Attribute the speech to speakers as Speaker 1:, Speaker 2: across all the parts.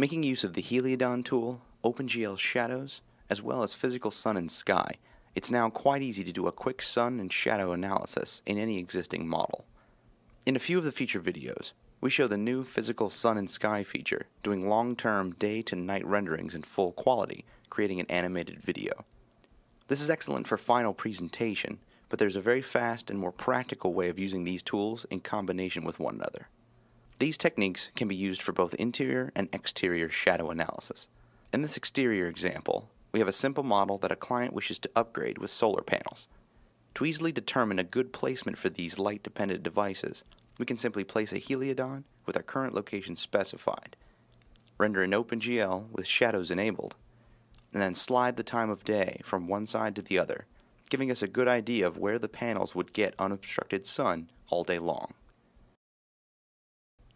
Speaker 1: Making use of the Heliodon tool, OpenGL shadows, as well as physical sun and sky, it's now quite easy to do a quick sun and shadow analysis in any existing model. In a few of the feature videos, we show the new physical sun and sky feature, doing long-term day to night renderings in full quality, creating an animated video. This is excellent for final presentation, but there's a very fast and more practical way of using these tools in combination with one another. These techniques can be used for both interior and exterior shadow analysis. In this exterior example, we have a simple model that a client wishes to upgrade with solar panels. To easily determine a good placement for these light-dependent devices, we can simply place a heliodon with our current location specified, render an OpenGL with shadows enabled, and then slide the time of day from one side to the other, giving us a good idea of where the panels would get unobstructed sun all day long.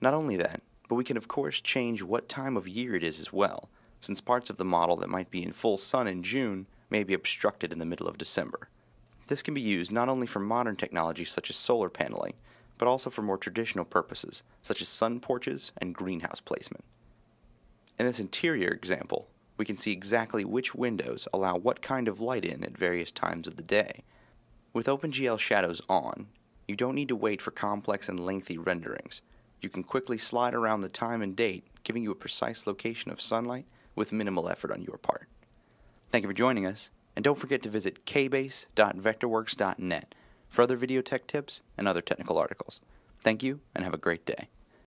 Speaker 1: Not only that, but we can of course change what time of year it is as well, since parts of the model that might be in full sun in June may be obstructed in the middle of December. This can be used not only for modern technology such as solar paneling, but also for more traditional purposes such as sun porches and greenhouse placement. In this interior example, we can see exactly which windows allow what kind of light in at various times of the day. With OpenGL shadows on, you don't need to wait for complex and lengthy renderings. You can quickly slide around the time and date, giving you a precise location of sunlight with minimal effort on your part. Thank you for joining us, and don't forget to visit kbase.vectorworks.net for other video tech tips and other technical articles. Thank you, and have a great day.